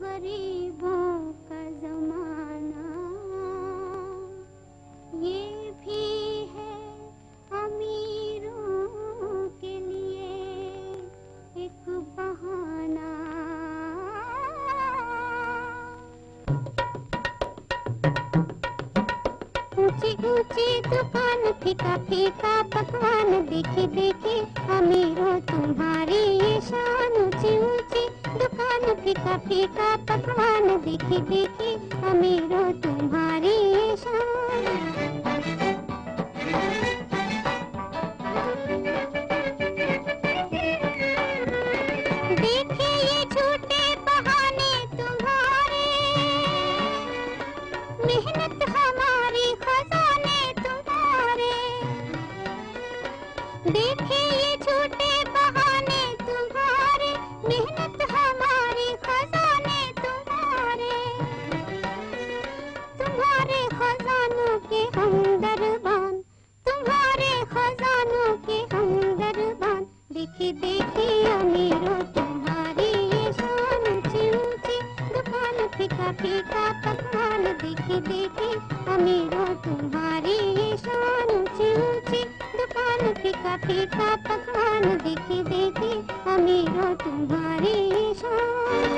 गरीबों का जमाना। ये भी है अमीरों के लिए एक बहाना। ऊँची ऊँची दुकान फीका फीका पकवान देखी देखी अमीरों तुम्हारी ये शान। दुकान फीका फीका पकवान देखी देखी अमीरों तुम्हारी शान। देखे ये झूठे बहाने तुम्हारे। मेहनत हमारी तुम्हारे। तुम्हारी ये शान ऊँची ऊँची दुकान फीका फीका पकवान देखी देखी, अमीरों तुम्हारी ये शान।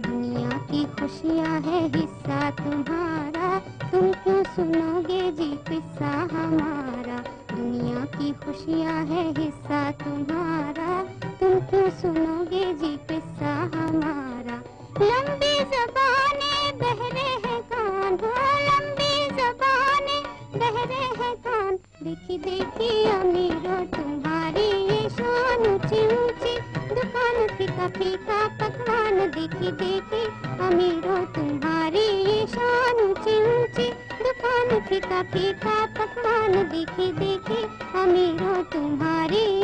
दुनिया की खुशियाँ है हिस्सा तुम्हारा, तुम क्यों सुनोगे जी किस्सा हमारा? दुनिया की खुशियाँ है हिस्सा तुम्हारा। तुम क्यों सुनोगे जी किस्सा हमारा? लंबी जबाने बहरे हैं कान। लंबी जबाने बहरे हैं कान। देखी देखी अमीरों, तुम्हारी ये शान ऊँची ऊँची। दुकान फीका फीका पकवान। देखी देखी अमीरों, तुम्हारी फीका फीका पकवान देखे देखे अमीरों तुम्हारी